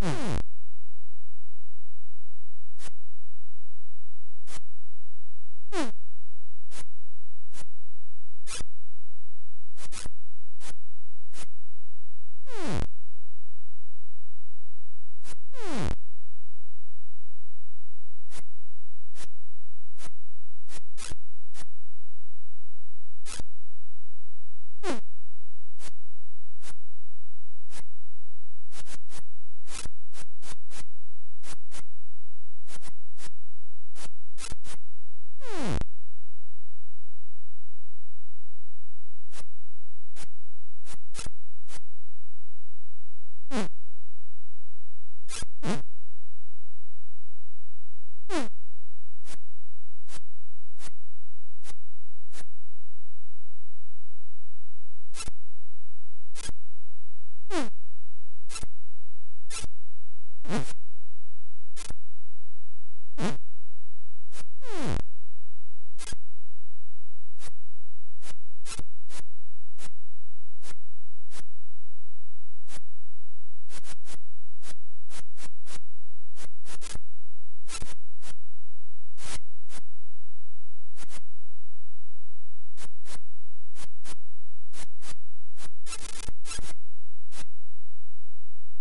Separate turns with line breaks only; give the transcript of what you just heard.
Hmm.